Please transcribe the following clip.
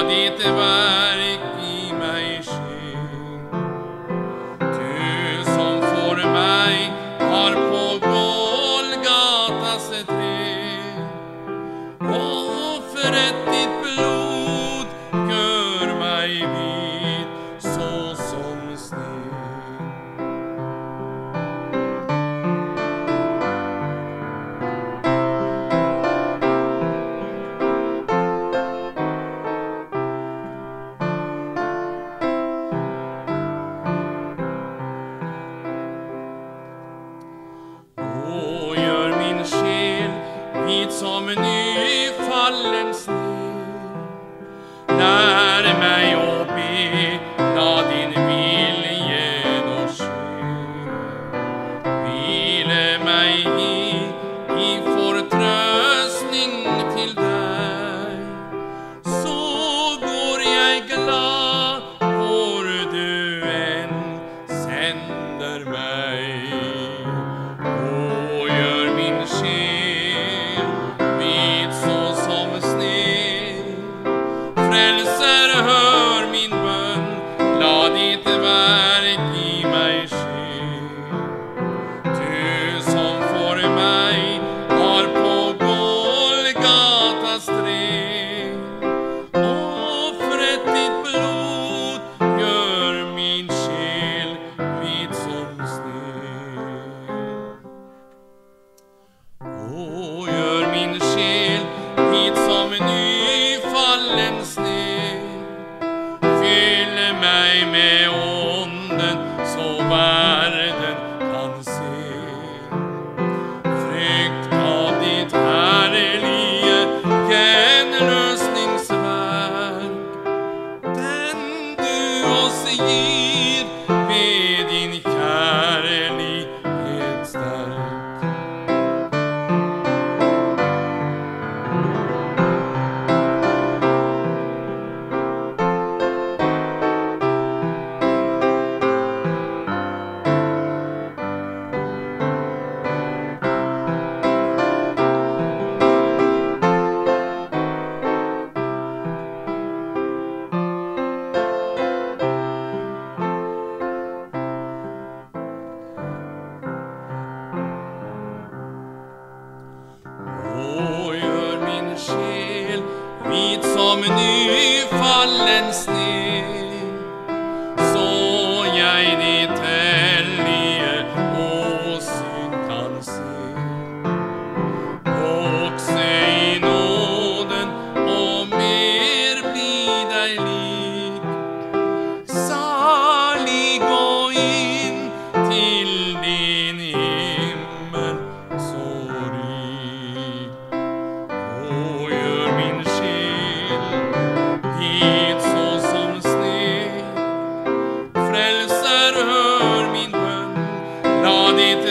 stadigt verk. som nyfallen snö you. Meet vit som Rodit